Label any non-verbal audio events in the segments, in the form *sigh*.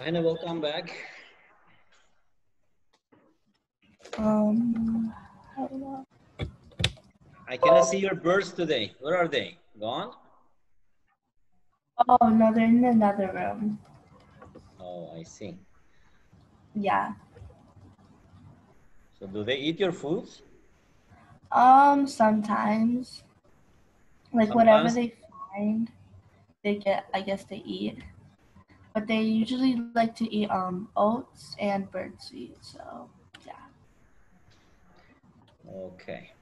Shahina, welcome back. Um. I cannot see your birds today. Where are they? Gone? Oh no, they're in another room. Oh, I see. Yeah. So do they eat your foods? Um, sometimes, like whatever they find, they get. I guess they eat, but they usually like to eat um oats and birdseed. So yeah. Okay.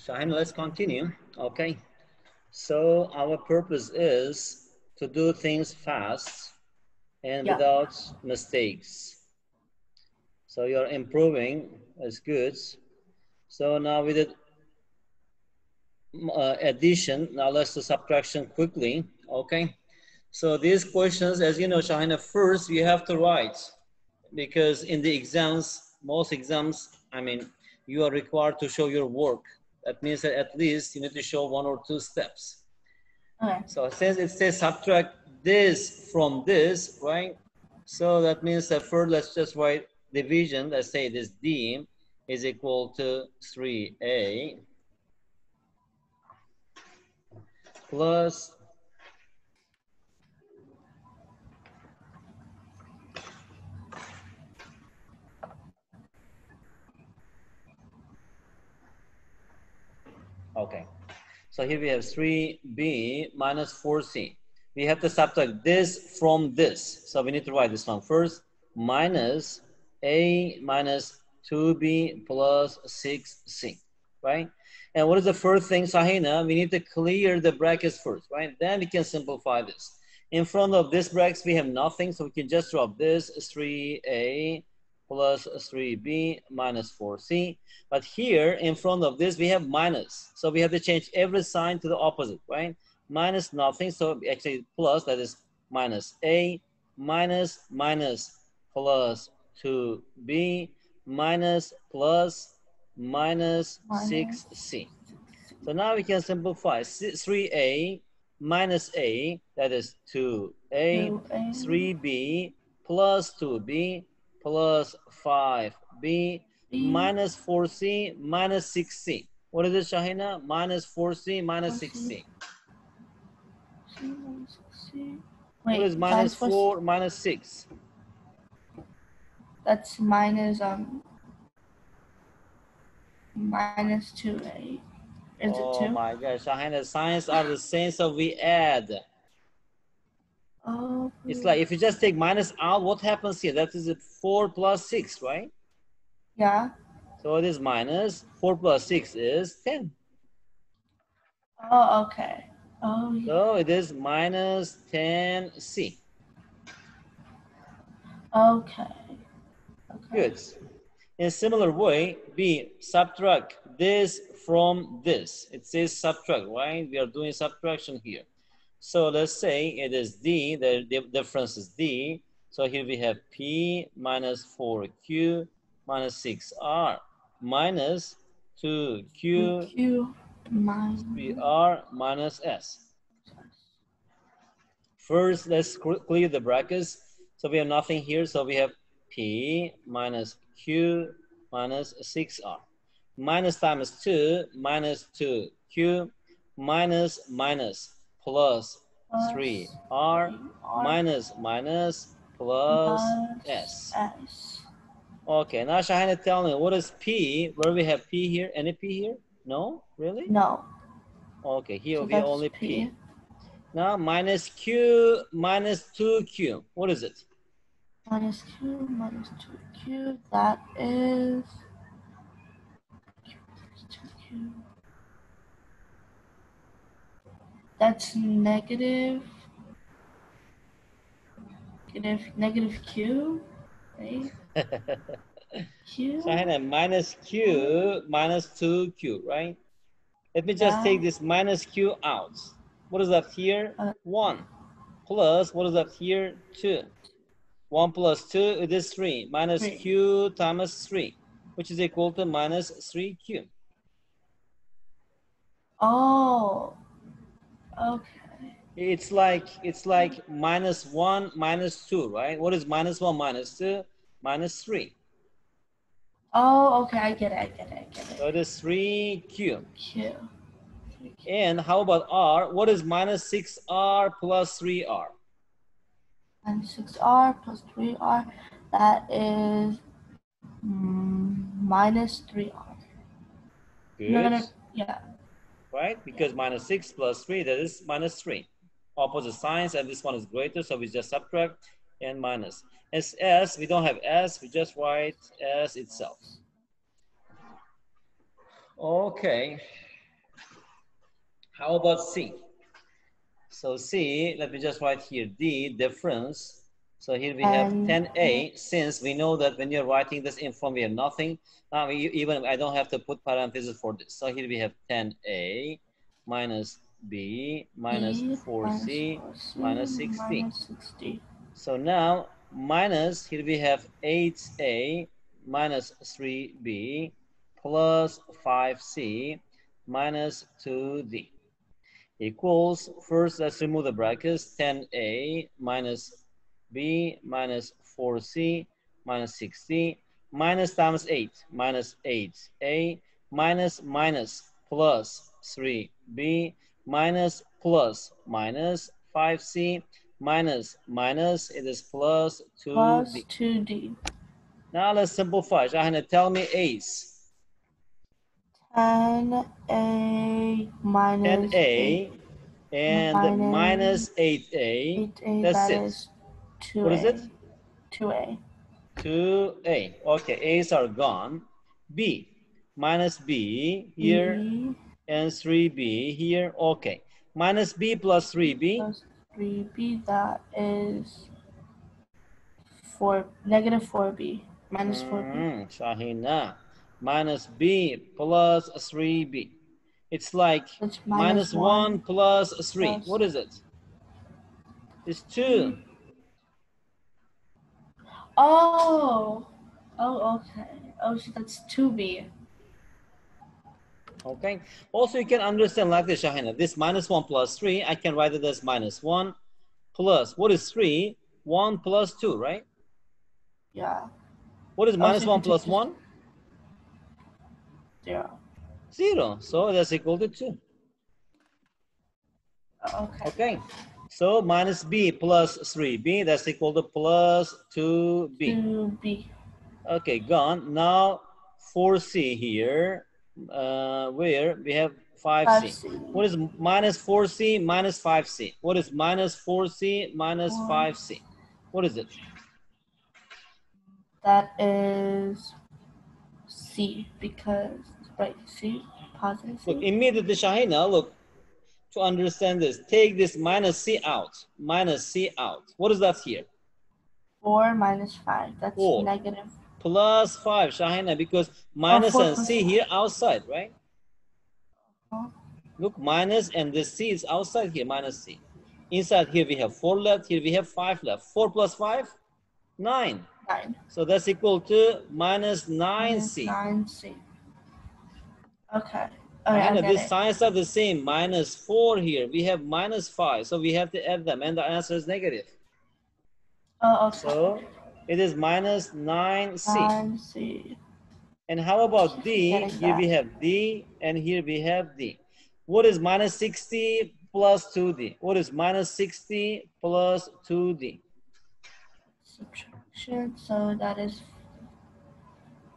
Shahina, let's continue. Okay. So our purpose is to do things fast and Yeah. without mistakes. So you're improving, that's good. So now we did uh, addition. Now let's do subtraction quickly. Okay. So these questions, as you know, Shahina, first you have to write because in the exams, most exams, I mean, you are required to show your work. That means that at least you need to show one or two steps. Okay. So since it says subtract this from this, right? So that means that first let's just write division. Let's say this D is equal to 3A plus Okay. So here we have 3b minus 4c. We have to subtract this from this. So we need to write this one first. Minus a minus 2b plus 6c, right? And what is the first thing, Shahina? We need to clear the brackets first, right? Then we can simplify this. In front of this brackets, we have nothing, so we can just drop this 3a plus 3b minus 4c. But here in front of this, we have minus. So we have to change every sign to the opposite, right? Minus nothing, so actually plus, that is minus a, minus, minus, plus 2b, minus, plus, minus Minus. 6c. So now we can simplify. 3a minus a, that is 2a, Two A. 3b plus 2b plus 5b minus 4c minus 6c. What is it, Shahina? Minus 4c minus 6c. C minus C. What Wait, is minus times four- 4 minus 6? That's minus um minus two A. Is oh it two? my gosh, Shahina, signs are the same, so we add. Oh. It's like if you just take minus out, what happens here? That is it 4 plus 6, right? Yeah. So it is minus 4 plus 6 is 10. Oh, okay. Oh, yeah. So it is minus 10c. okay. Okay. Good. In a similar way, we subtract this from this. It says subtract, right? We are doing subtraction here. So let's say it is D, the, the difference is D. So here we have P minus 4Q minus 6R minus 2Q Q minus 3R minus S. First, let's clear the brackets. So we have nothing here. So we have P minus Q minus 6R. Minus times 2 minus 2Q minus minus plus plus 3R minus minus plus S. S. Okay, now Shahina, tell me, what is P? Where we have P here? Any P here? No? Really? No. Okay, here So we only P. Now minus Q minus 2Q. What is it? Minus Q minus 2Q. That is. Q minus 2Q. That's negative negative negative q, right? *laughs* Q. Shahina, minus q minus 2q, right? Let me just Yeah. take this minus q out. What is that here? Uh, 1 plus, what is that here? 2. 1 plus 2, it is 3. Minus Three. q times 3, which is equal to minus 3q. Oh. Okay. It's like, it's like minus 1, minus 2, right? What is minus 1, minus 2? Minus 3. Oh, okay. I get it. I get it. I get So it. it is 3q. Q. Q. And how about r? What is minus 6r plus 3r? And 6r plus 3r, that is mm, minus 3r. Good. No, no, no. Yeah. Right? Because minus 6 plus 3, that is minus 3. Opposite signs, and this one is greater, so we just subtract and minus. As S, we don't have S, we just write S itself. Okay. How about C? So C, let me just write here D, difference. So here we have And- 10A, since we know that when you're writing this in form, we have nothing. Now, we, even I don't have to put parentheses for this. So here we have 10A minus B 4C. minus minus 4C 60. Minus 60. So now minus, here we have 8A minus 3B plus 5C minus 2D equals, first let's remove the brackets, 10A minus B minus 4C minus 60 minus times 8 minus 8A minus minus plus 3B minus plus minus 5C minus minus it is plus 2B. Plus 2d. Now let's simplify. Shahina, tell me A's. 10a minus 10A and minus minus 8A. 8a, That's that it. 2a. What is it? 2a. 2A. Okay, A's are gone. B minus B here B and 3B here. Okay. Minus B plus 3B. plus 3b, that is 4, negative 4b. Minus 4b. Mm, Shahina. Minus B plus 3B. It's like It's minus 1 plus 3. plus- What is it? It's 2. Oh. Oh, okay. Oh, so that's 2b. Okay. Also, you can understand like this, Shahina. This minus 1 plus 3, I can write it as minus 1 plus, what is 3? 1 plus 2, right? Yeah. What is 1 can plus take 1? 0. 0. So that's equal to 2. Okay. Okay. So minus b plus 3b, that's equal to plus 2b. 2b. Okay, gone. Now 4c here, uh, where we have 5c. 5c. What is minus 4c minus 5c? What is minus 4c minus Four. 5c? What is it? That is C because, right, C, positive Look, immediately, Shahina, look, to understand this, take this minus c out. Minus c out. What is that here? 4 minus 5. That's Four. negative. Plus 5, Shahina, because minus four and c here outside, right? Oh, Look, minus and the c is outside here, minus c. Inside here we have 4 left, here we have 5 left. 4 plus 5? 9. 9. So that's equal to minus Minus 9c. 9C. Okay. Okay, Shahina, it. signs are the same. Minus 4 here. We have minus 5. So we have to add them and the answer is negative. Oh, okay. So it is minus 9c. 9C. And how about D? Here we have D and here we have D. What is minus 60 plus 2D? What is minus 60 plus 2D? Subtraction. So that is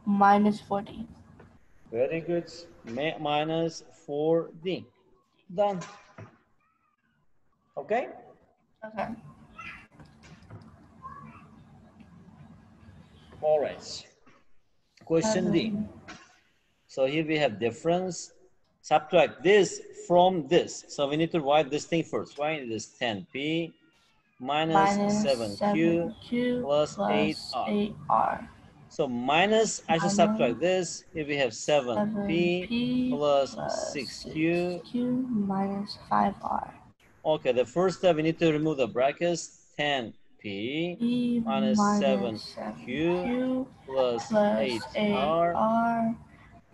minus 40. Very good. Ma- minus 4D. Done. Okay? Okay. All right. Question D. Um, so here we have difference. Subtract this from this. So we need to write this thing first, right? It is 10p minus minus 7q 7q plus plus 8r. 8r. So minus, I should subtract this. Here we have 7p 7p plus plus 6q. 6q minus 5r. Okay, the first step, we need to remove the brackets. 10p Minus minus 7q 7q plus plus 8r 8r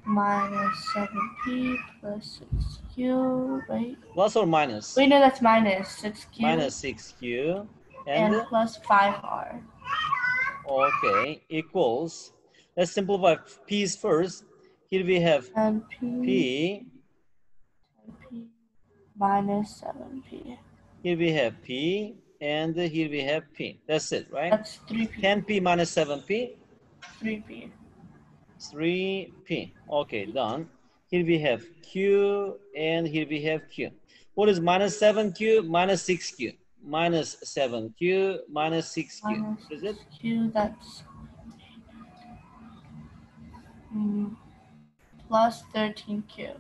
minus 7p plus 6q, right? plus or minus? We know that's minus 6q Minus 6q and, and plus 5r. Okay equals. Let's simplify p's first. Here we have And p, p. p minus 7p. Here we have p and here we have p. That's it, right? That's 3p. 10p minus 7p, 3p. 3p. Okay, done. Here we have q and here we have q. What is minus 7q minus 6q? Minus 7q minus 6q. Minus Is it? q, that's mm, plus 13q.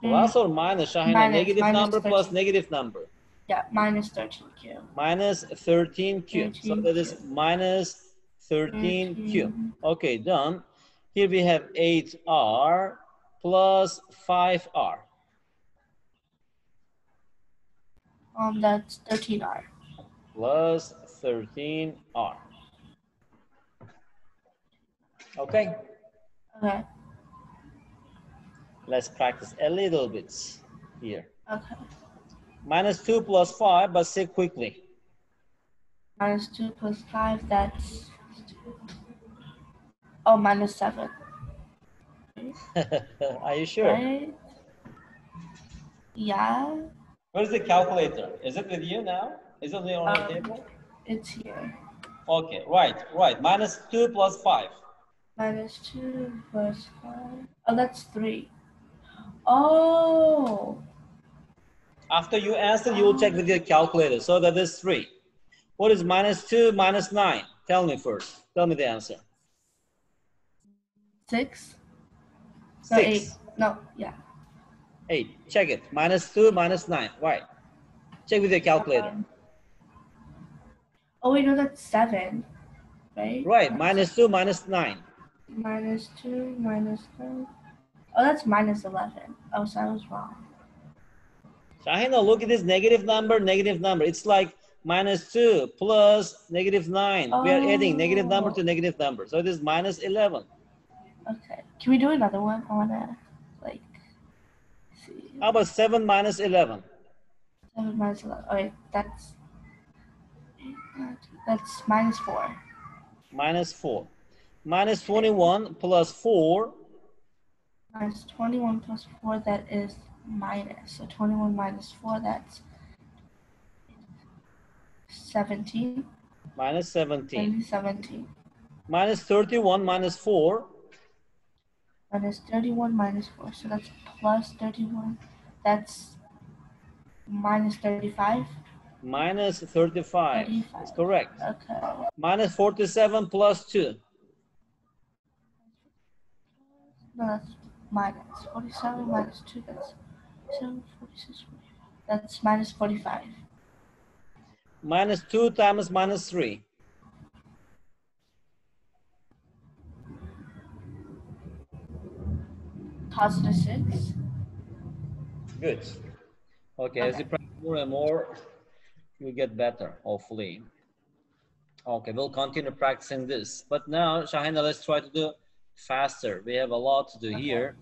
Plus or minus, Shahina? Minus, negative minus number plus 13. negative number. Yeah, minus 13q. Minus 13q. So that is 13Q. minus 13q. 13. Okay, done. Here we have 8r plus 5r. Um, that's 13r. plus 13r. Okay, Okay, let's practice a little bit here. okay. Minus 2 plus 5, but say quickly. Minus 2 plus 5, that's. Oh, minus 7. *laughs* Are you sure? Right? Yeah, Where's the calculator? Is it with you now? Is it on your Um, table? it's here. Okay, right, right. Minus 2 plus 5. Minus 2 plus 5. Oh, that's 3. Oh, After you answer, you will check with your calculator. So that is 3. What is minus 2 minus 9? Tell me first. Tell me the answer. 6? No, 6. 8. No, yeah. 8. Check it. Minus 2 minus 9. Why? Check with your calculator. Um, oh, wait, no, that's 7. Right? Right. Minus 2 minus 9. Minus 2 minus 9. Oh, that's minus 11. Oh, so I was wrong. Shahina, look at this negative number, negative number. It's like minus 2 plus negative 9. We are adding negative number to Oh. negative number. So it is minus 11. Okay. Can we do another one? I want to. How about 7 minus 11? 7 minus 11. All right, that's. That's minus 4. Minus 4. Minus 21 plus 4. Minus 21 plus 4, that is minus. So 21 minus 4, that's 17. Minus 17. 17. Minus 31 minus 4. Minus 31 minus 4. So that's plus 31. That's minus 35. Minus 35. 35. That's correct. Okay. Minus 47 plus 2. No, that's minus 47 minus 2. That's 7, 46, 45. That's minus 45. Minus 2 times minus 3. Positive 6. Good. Okay, as Okay. you practice more and more, you get better, hopefully. Okay, we'll continue practicing this. But now, Shahina, let's try to do faster. We have a lot to do Okay. here.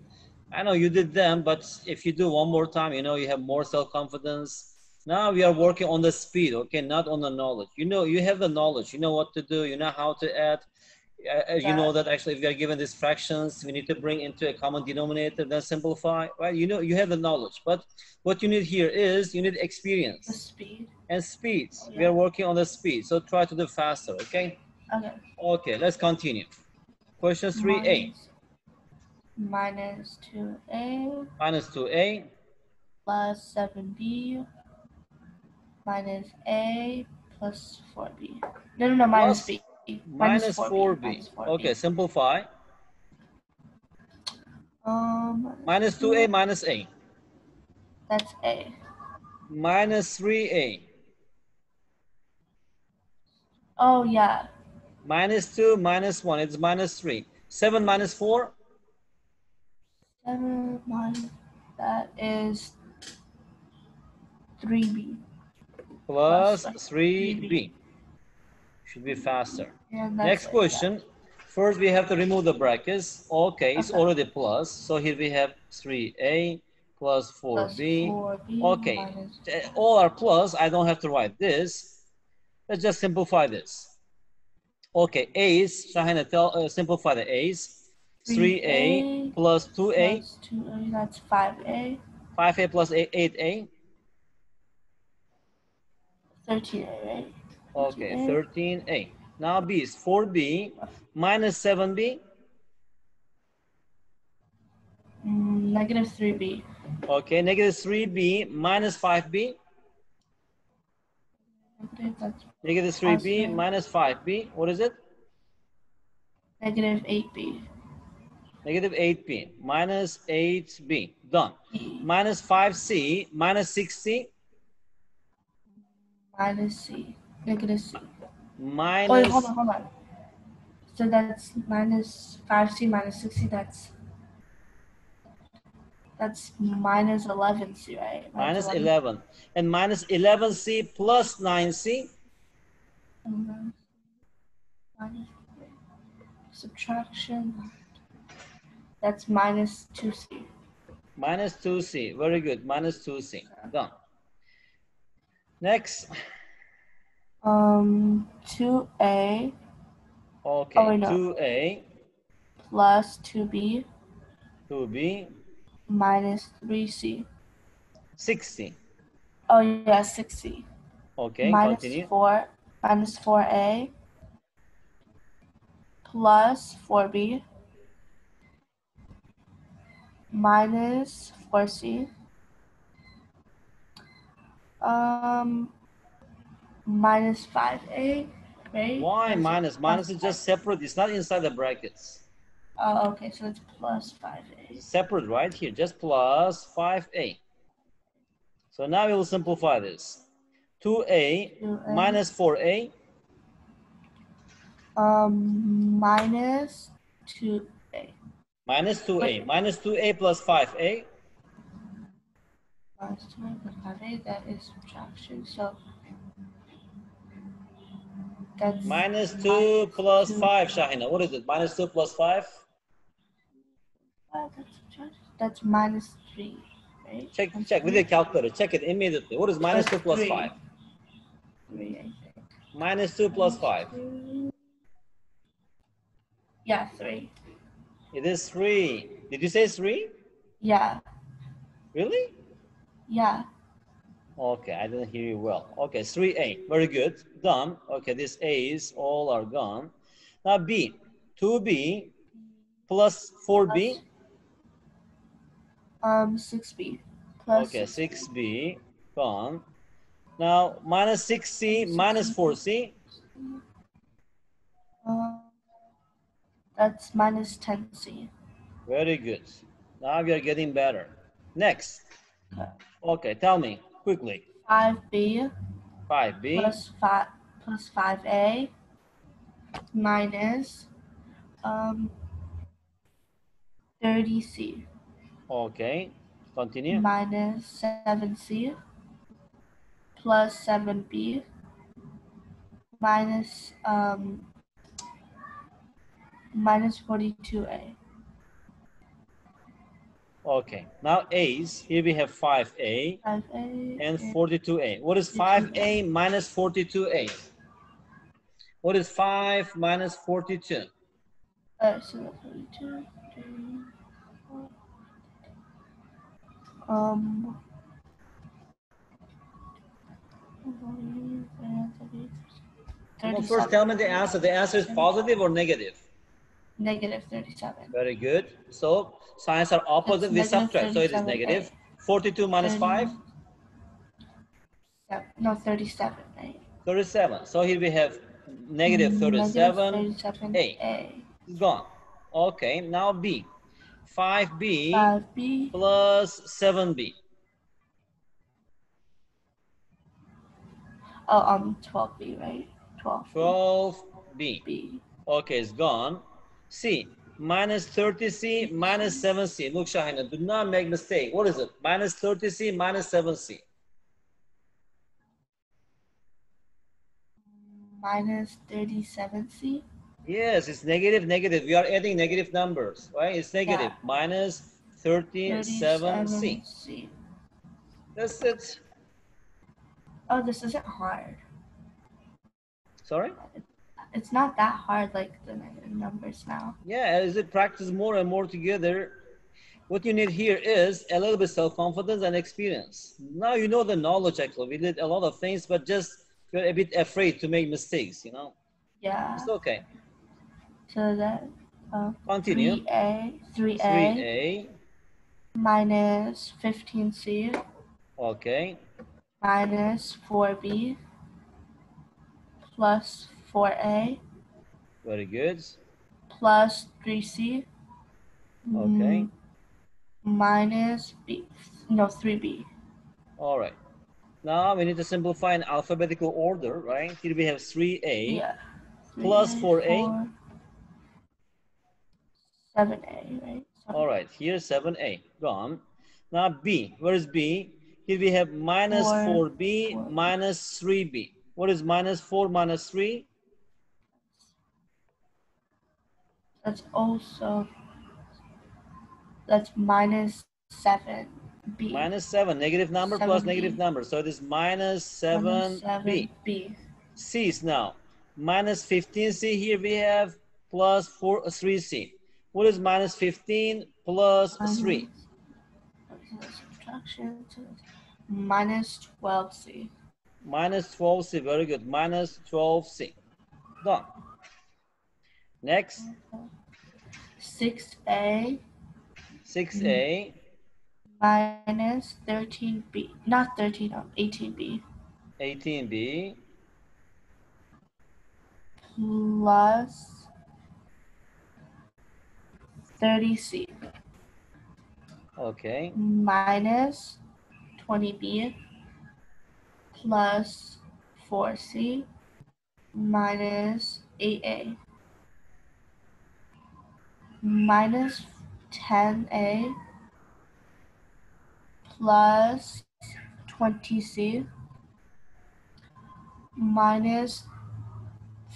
I know you did them, but if you do one more time, you know, you have more self-confidence. Now we are working on the speed, okay, not on the knowledge. You know, you have the knowledge. You know what to do. You know how to add. Uh, you know that actually if we are given these fractions, we need to bring into a common denominator, then simplify, right? You know, you have the knowledge. But what you need here is you need The experience speed. and speed. We Yeah. are working on the speed. So try to do faster, okay? Okay. Okay, let's continue. Question 3a Minus 2a minus 2a plus 7b minus a plus 4b. No, no, no, minus Plus b. minus 4b. minus Okay, simplify. Um, Minus 2a minus a. that's a. Minus 3a. Oh, yeah. Minus 2 minus 1, it's minus 3. 7 minus 4, 7 minus, that is 3b. plus Plus 3b. Should be faster. That's Next question. First, we have to remove the brackets. Okay, it's Okay. already plus. So here we have 3a Plus 4b. 4b Okay. minus- All are plus. I don't have to write this. Let's just simplify this. Okay, a's. Shahina, tell, uh, simplify the a's. 3a 3A plus 2a, plus 2a, that's 5a. 5a plus 8, 8a. 13a, right? Okay, 13A. 13a. Now b is 4b minus 7b. Mm, negative 3b. Okay, negative 3b minus 5b. Negative 3b minus 5b. What is it? negative 8b. Negative 8b minus 8b. Done. Minus 5c minus 6c minus c. Negative c. minus. Oh, wait, hold on, hold on. So that's minus 5c minus 6c, that's that's minus 11c, right? minus 11 and minus 11c plus 9c Mhm. Minus- Subtraction. That's minus 2c. minus 2c very good minus 2c done next Um, 2a okay Oh, wait, no. 2a plus 2b 2b minus 3c. 6c Oh, yeah, 6c. okay minus continue. 4 minus 4a plus 4b minus 4c um minus 5a right? Why minus? minus is just separate. It's not inside the brackets. Oh okay so it's plus 5a It's separate right here just plus 5a so now we will simplify this. 2a 2a. minus 4a um minus 2a minus 2a Wait. minus 2a plus 5a minus 2a plus 5a that is subtraction. So that's Minus 2 plus two. 5, Shahina. What is it? Minus 2 plus 5? Uh, that's, that's minus 3, right? Check That's check with three. your calculator. Check it immediately. What is minus 2 That's plus three. 5? Three, I think. Minus 2 plus 5. Yeah, 3. It is 3. Did you say 3? Yeah, Really? yeah. Okay, I didn't hear you well. Okay, 3a. Very good. Done. Okay, these a's all are gone. Now b. 2b plus 4b. Um, 6b plus Okay, 6b. Gone. Now minus 6c minus 4c. Uh, that's minus 10c. Very good. Now we are getting better. Next. Okay. Okay, tell me quickly. 5b 5b plus 5 plus 5a minus um 30c Okay, continue. minus 7c plus 7b minus um minus 42a Okay, now A's. Here we have 5a 5a and 42a. What is 5a minus 42a? What is 5 minus 42? uh, so 42 um on, first tell me the answer. The answer is positive or negative? Negative 37. Very good. So signs are opposite. We subtract. So it is 37A. negative. 42 minus 5, Yeah, no, 37, right? 37. So here we have negative Mm, 37. Negative 37 A. A. It's gone. Okay, now B. 5B 5B plus 7B. Oh, um, 12B, right? 12. 12b. B. Okay, it's gone. C, minus 30c, minus 7c. Look, Shahina, do not make mistake. What is it? Minus 30c, minus 7c. Minus 37C. Yes, it's negative, negative. We are adding negative numbers, right? It's negative. Yeah. Minus 37c. 37C. That's it. Oh, this isn't hard. Sorry? It's not that hard like the numbers now. Yeah, as you practice more and more together, what you need here is a little bit self-confidence and experience. Now you know the knowledge actually. We did a lot of things, but just you're a bit afraid to make mistakes, you know? Yeah. It's okay. So that uh, Continue. 3A, 3A, 3A. minus 15C Okay. minus 4B plus 4A Very good. plus 3C Okay. mm, minus B, no, 3B. All right. Now we need to simplify in alphabetical order, right? Here we have 3A. Yeah. Plus 3A, 4A. four, 7A, right? All right, here 7A, gone. Now B, where is B? Here we have minus Four, 4B four. minus 3B. What is minus 4 minus 3? That's also, that's minus 7B. Minus 7, negative number plus 7B. negative number. So it is minus Minus 7B. 7B. C's now. Minus 15C, here we have plus 4, uh, 3C. What is minus 15 plus 3? Minus- Subtraction to minus 12C. Minus 12C, very good. Minus 12C. Done. Next, 6A 6A. minus 13B. Not 13, no, 18B. 18B Plus 30C. okay minus 20b plus 4c minus 8a minus 10a plus 20c minus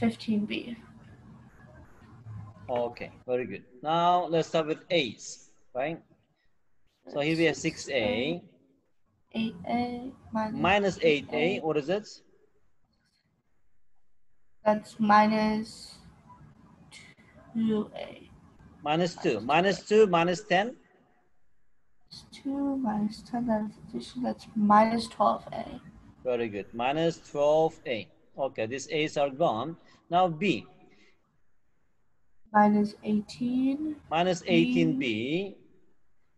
15b. okay very good. Now let's start with a's right? So here we have 6a 8a minus, minus 8a what is it? That's minus 2a. Minus 2 minus 2 minus 10 It's 2 minus 10, that's addition, that's minus 12a. very good. Minus 12a okay these a's are gone. Now b. Minus 18, minus 18b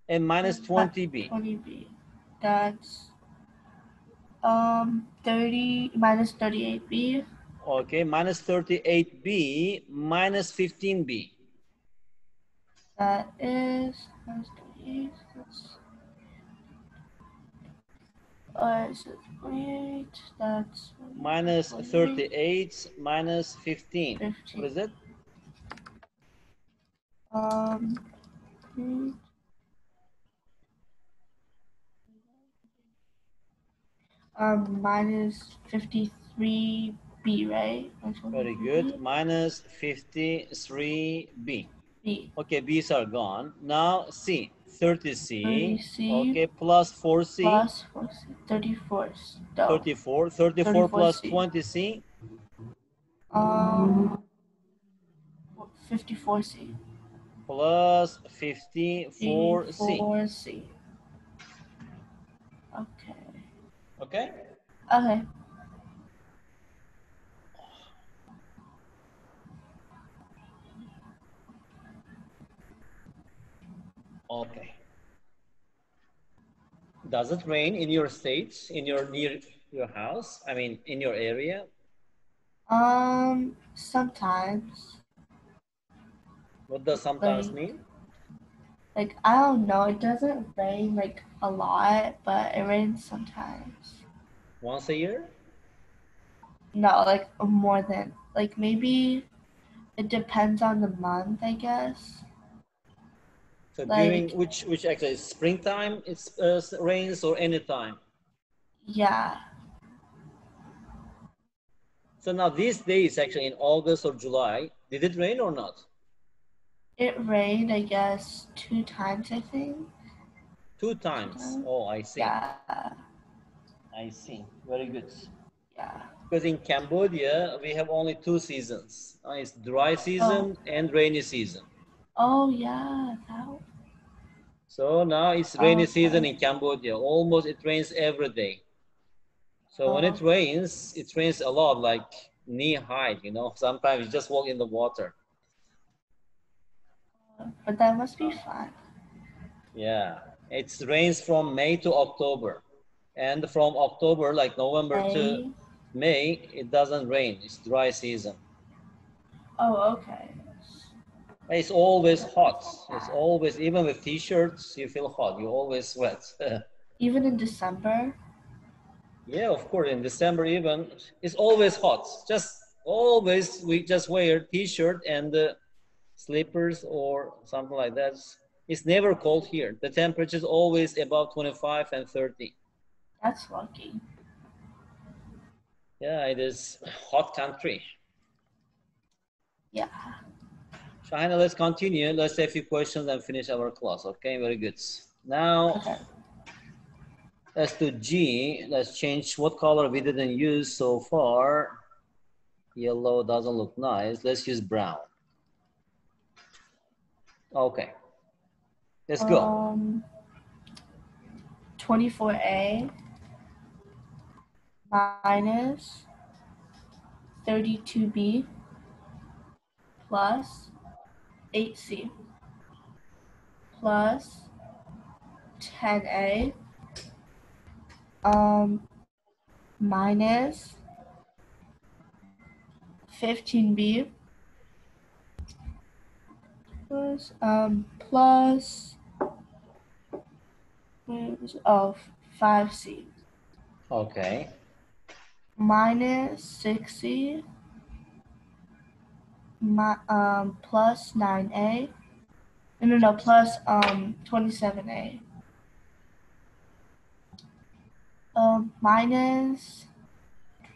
and minus 20b 20b. That's um 30 minus 38b. okay minus 38b minus 15b That is minus 38. That's uh, so 28. That's minus 38 minus 15 what 15. is it Um, hmm. um, minus 53b, right? Very good. Minus 53B. B. Okay, B's are gone. Now C, 30C. 30C. Okay, plus 4C. Plus 4c, 34. No. 34. 34 plus 34C. 20C. Um, 54c. Plus 54C. 54c. Okay. Okay? Okay. Okay. Does it rain in your state, in your near your house? I mean, in your area? Um, sometimes. What does sometimes Rain. mean? Like, I don't know. It doesn't rain like a lot, but it rains sometimes. Once a year? No, like more than like maybe it depends on the month, I guess. So Like- during which which actually is springtime it uh, rains or any time. Yeah. So now these days actually in August or July, did it rain or not? It rained, I guess, two times, I think. Two times. Oh, I see. Yeah. I see. Very good. Yeah. Because in Cambodia we have only two seasons. Uh, it's dry season and rainy season. Oh, yeah. That, So now it's rainy Okay. season in Cambodia. Almost it rains every day. So when it Oh. rains, it rains a lot, like knee high. You know, sometimes you just walk in the water. Oh, but that must be fun. Yeah, it rains from May to October, and from October, like November to May? May, it doesn't rain. It's dry season. Oh, okay. It's always hot. It's always even with t-shirts, you feel hot. You always sweat. *laughs* Even in December? yeah, of course. In December, even it's always hot. Just always we just wear t-shirt and uh, slippers or something like that. It's never cold here. The temperature is always above 25 and 30. That's lucky. Yeah, it is hot country. Yeah. China, let's continue. Let's say a few questions and finish our class. Okay, very good. Now, Okay. let's do G. Let's change what color we didn't use so far. Yellow doesn't look nice. Let's use brown. Okay. Let's go. Um, 24A minus 32B plus 8C plus 10A um, minus 15B plus um plus where was it? oh 5c Okay. minus 6c mi- um plus 9a no no no plus um 27a um minus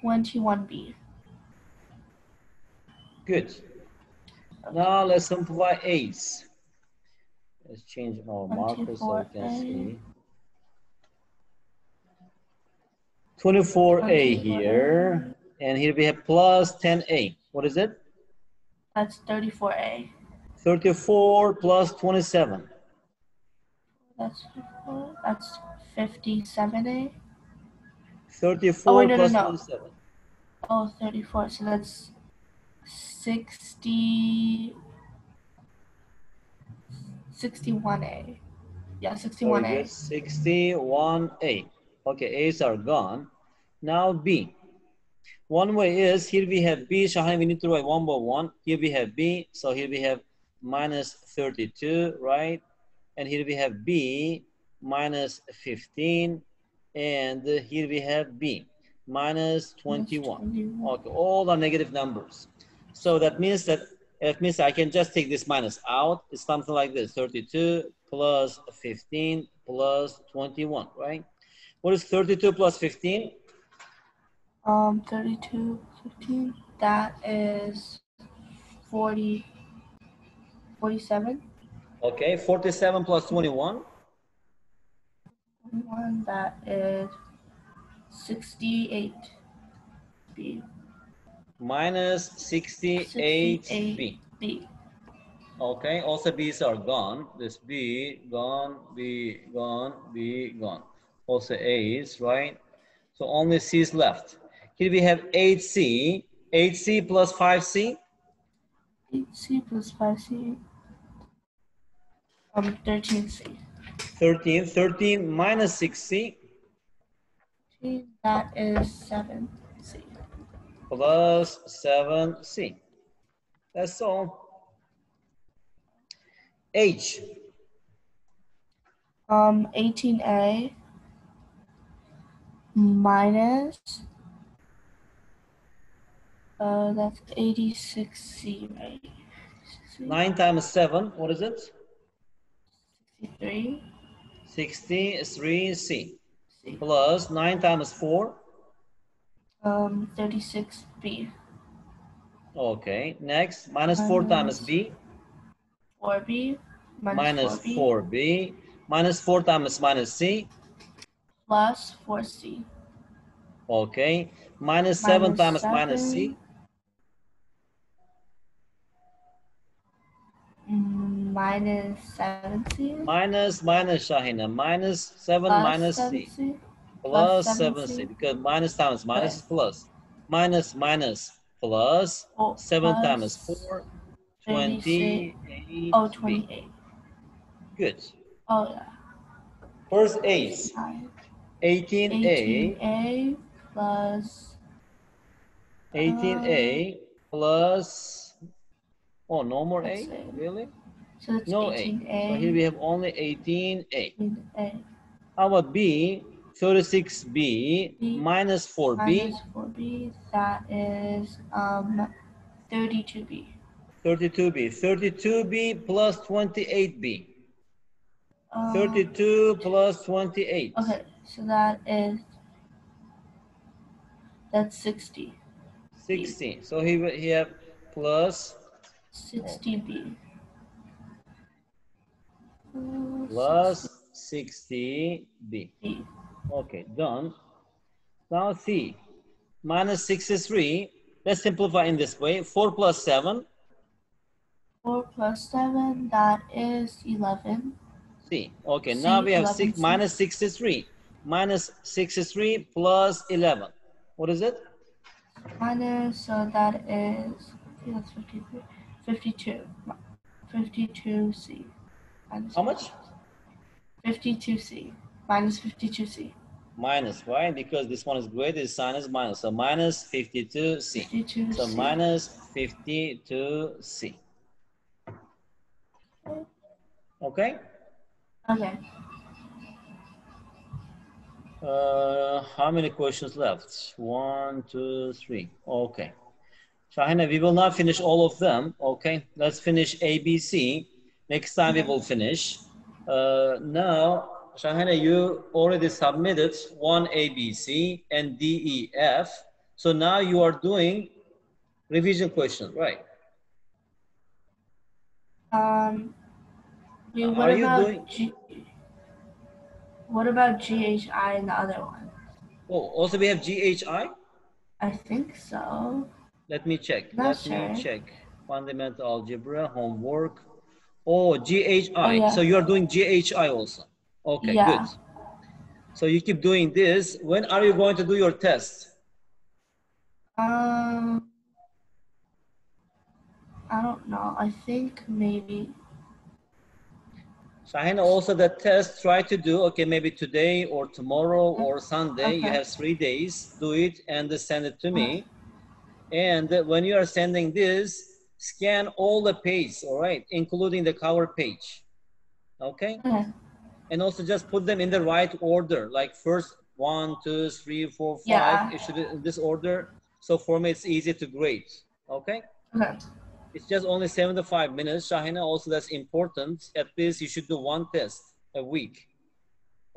21b Good. Now let's simplify A's. Let's change our marker so we can see. 24A here, and here we have plus 10A. What is it? That's 34a 34 plus 27. that's that's 57a 34 Oh, wait, no, no, plus no. 27. Oh, 34. So that's 60. 61A. Yeah, 61A. good. 61A. Okay, A's are gone. Now B. One way is here we have B, Shahan, we need to write one by one. Here we have B, so here we have minus 32, right? And here we have B minus 15, and here we have B minus 21. 21. Okay, all the negative numbers. So that means that it means I can just take this minus out. It's something like this: 32 plus 15 plus 21, right? What is 32 plus 15? Um, 32, 15. That is 40, 47. Okay, 47 plus 21. 21. That is 68. B. Minus 68b. B. Okay, also b's are gone. This b, gone, b, gone, b, gone. Also a's, right? So only c's left. Here we have 8c, 8c plus 5c. 8C plus 5C. Um, 13C. 13, 13 minus 6c That is 7C. plus 7c. That's all. H, Um, 18A minus Uh, that's 86C, right? 9 times 7, what is it? 63. 63C. C. Plus 9 times 4. Um, 36B. Okay. Next, minus 4 times B. 4B. Minus 4B. 4B. Minus 4 times minus C. Plus 4C. Okay. Minus 7 times minus C. Mm, minus 7C. Minus minus Shahina. Minus 7 plus minus C. 7C. Plus plus 7C. 7C. Because minus times minus is plus. Minus minus plus Oh, 7 plus times 4. 36. 28. Oh, 28. Good. Oh, yeah. First A's. Fine. 18A. 18A plus. plus 18A uh, plus. Oh, no more A? Really? So it's No A. 18A. So here we have only 18A. 18A How about B? 36B B minus 4B. minus 4B. That is um 32B. 32B. 32B plus 28B. Um, 32 plus 28. Okay, so that is that's 60. 60. So here we have plus 60B. Plus 60B. 60B. Okay, done. Now C. Minus 63. Let's simplify in this way. 4 plus 7. 4 plus 7, that is 11. C. Okay, C, now we have six, C. minus 63. Minus 63 plus 11. What is it? Minus, so that is, okay, that's 53, 52. 52C. Minus How much? 52C. Minus 52C. Minus, right? Because this one is greater, this sign is minus. So minus 52C. 52C. So minus 52C. Okay? Okay. Uh, how many questions left? One, two, three. Okay. Shahina, we will not finish all of them. Okay. Let's finish ABC. Next time we will finish. Uh, now, Shahina, you already submitted one ABC and DEF. So now you are doing revision questions, right? Um, what are you about doing- G? What about GHI and the other one? Oh, also we have GHI. I think so. Let me check. Not Let sure. me check. Fundamental algebra, homework. Oh, GHI. Oh, yeah. So you are doing GHI also. Okay, Yeah. good. So you keep doing this. When are you going to do your test? Um, I don't know. I think maybe. Shahina, also the test, try to do, okay, maybe today or tomorrow or Sunday. You have three days. Do it and send it to me. And when you are sending this, scan all the pages, all right, including the cover page. Okay? Okay. and also just put them in the right order like first one two three four five Yeah. it should be in this order so for me it's easy to grade okay Okay. it's just only 75 minutes shahina also that's important at least you should do one test a week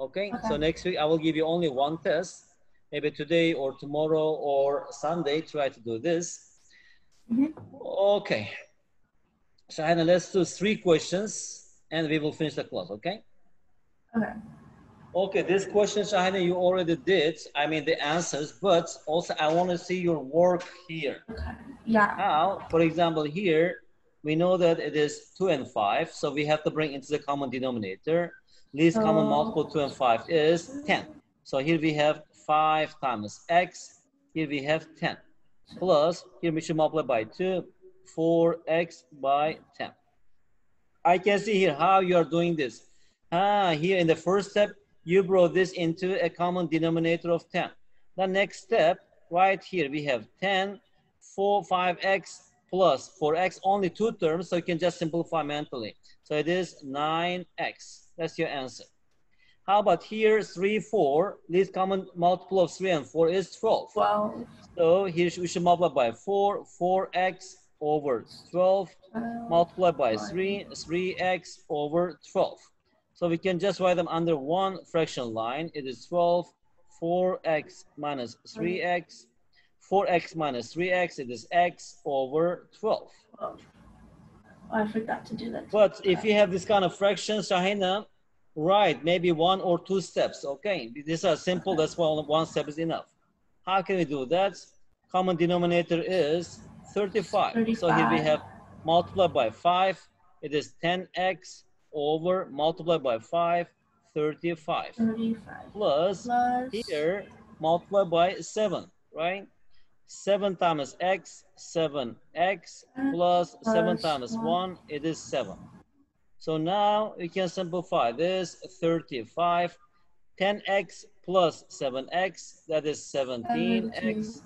okay, so next week i will give you only one test maybe today or tomorrow or sunday try to do this Mhm. okay shahina let's do three questions and we will finish the class okay Okay. Okay, this question, Shahina, you already did. I mean, the answers, but also I want to see your work here. Okay. Yeah. Now, for example, here, we know that it is 2 and 5, so we have to bring into the common denominator. Least common multiple 2 and 5 is 10. So here we have 5 times x, here we have 10. Plus, here we should multiply by 2, 4x by 10. I can see here how you are doing this. Ah, here in the first step, you brought this into a common denominator of 10. The next step, right here, we have 10, 4, 5x plus 4x, only two terms, so you can just simplify mentally. So it is 9x. That's your answer. How about here, 3, 4, least common multiple of 3 and 4 is 12. 12, So here we should multiply by 4, 4x over 12 12, multiplied by 3, 3x over 12. So we can just write them under one fraction line. It is 12, 4x minus 3x, 4x minus 3x, it is x over 12. 12. Oh, I forgot to do that. But if you have this kind of fraction, Shahina, right, maybe one or two steps, okay? These are simple, that's why one step is enough. How can we do that? Common denominator is 35. So here we have multiplied by 5, it is 10x over multiplied by 5, 35. 35 Plus, plus here, multiplied by 7, right? 7 times x, 7x, uh, plus 7 times one. 1, it is 7. So now we can simplify this, 35, 10x plus 7x, that is 17x, 17x,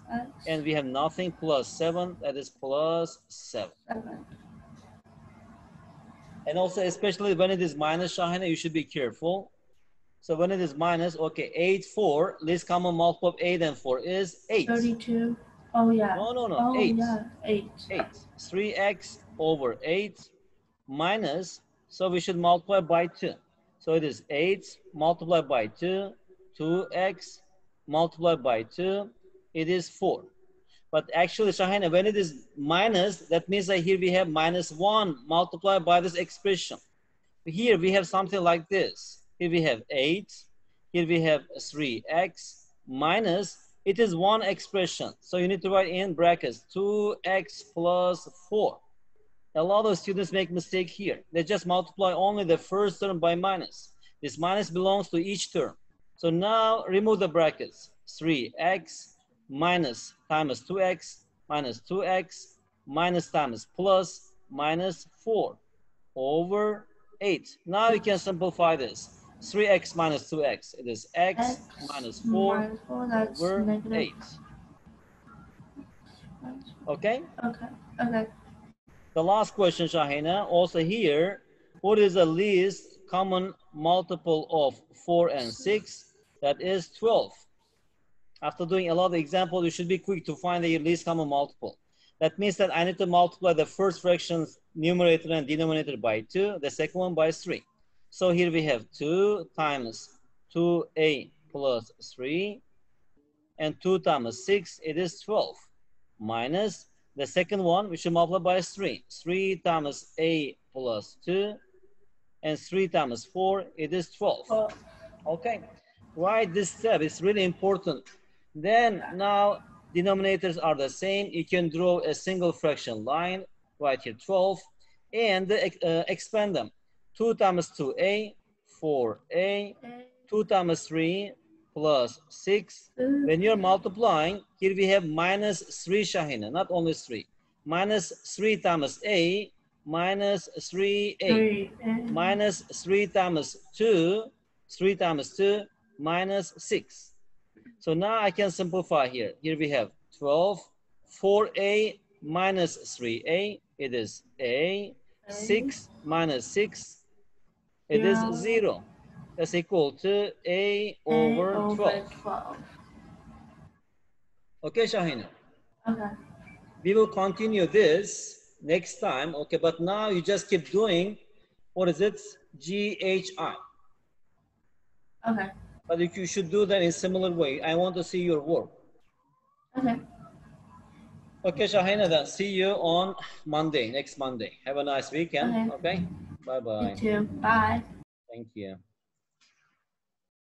and we have nothing plus 7, that is plus 7. 7. And also, especially when it is minus, Shahina, you should be careful. So when it is minus, okay, 8, 4, least common multiple of 8 and 4 is 8. 32. Oh, yeah. No, no, no, oh, 8. yeah. 8. 8. 3x over 8 minus, so we should multiply by 2. So it is 8 multiplied by 2, 2x multiplied by 2, it is 4. But actually, Shahina, when it is minus, that means that here we have minus 1 multiplied by this expression. Here we have something like this. Here we have 8, here we have 3x minus, it is one expression. So you need to write in brackets 2x plus 4. A lot of students make mistake here. They just multiply only the first term by minus. This minus belongs to each term. So now remove the brackets. 3x minus times 2x minus 2x minus times plus minus 4 over 8. Now we can simplify this. 3x minus 2x. It is x, X minus 4 minus 4, over negative. 8. Okay? Okay. Okay. The last question, Shahina, also here, what is the least common multiple of 4 and 6? That is 12. After doing a lot of examples, you should be quick to find the least common multiple. That means that I need to multiply the first fraction's numerator and denominator by 2, the second one by 3. So here we have 2 times 2a plus 3, and 2 times 6, it is 12, minus the second one, we should multiply by 3. 3 times a plus 2, and 3 times 4, it is 12. Oh, Okay, write this step, it's really important. Then now denominators are the same. You can draw a single fraction line right here, 12, and uh, expand them. 2 times 2a, 4a, 2 times 3 plus 6. Mm. When you're multiplying, here we have minus 3 Shahina, not only 3. Minus 3 times a, minus 3a Three. minus 3 times 2, 3 times 2, minus 6. So now I can simplify here. Here we have 12, 4a minus 3a, it is a, 6 minus 6, it is Yeah. 0. That's equal to a A over over 12. 12. Okay, Shahina. Okay. We will continue this next time, okay? But now you just keep doing, what is it? GHI. Okay. But if you should do that in similar way. I want to see your work. Okay. Okay, Shahina, then see you on Monday, next Monday. Have a nice weekend. Okay. Bye-bye. You too. Bye. Thank you.